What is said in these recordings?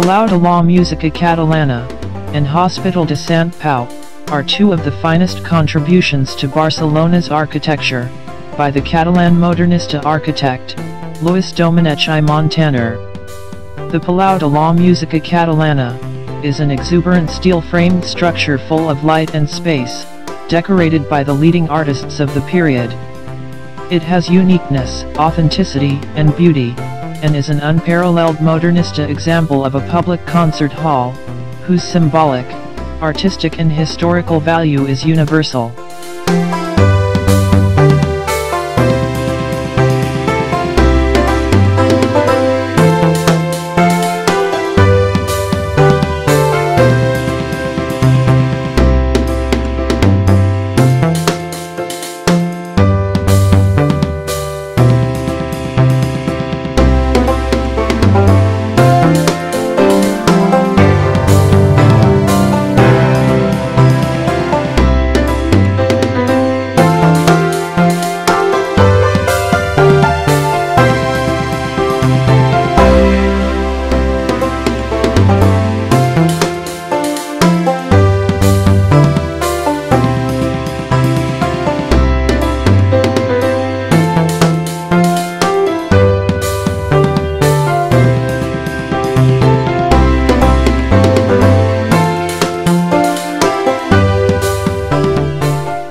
Palau de la Música Catalana, and Hospital de Sant Pau, are two of the finest contributions to Barcelona's architecture, by the Catalan modernista architect, Lluís Domènech i Montaner. The Palau de la Música Catalana, is an exuberant steel-framed structure full of light and space, decorated by the leading artists of the period. It has uniqueness, authenticity, and beauty, and is an unparalleled modernista example of a public concert hall, whose symbolic, artistic and historical value is universal.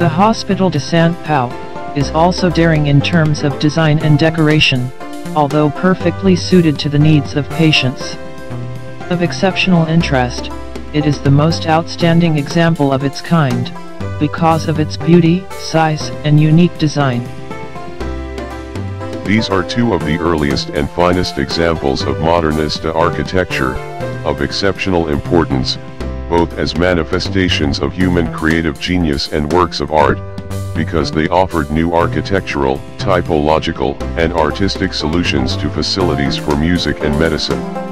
The Hospital de Sant Pau is also daring in terms of design and decoration, although perfectly suited to the needs of patients. Of exceptional interest, it is the most outstanding example of its kind, because of its beauty, size, and unique design. These are two of the earliest and finest examples of modernista architecture, of exceptional importance, both as manifestations of human creative genius and works of art, because they offered new architectural, typological, and artistic solutions to facilities for music and medicine.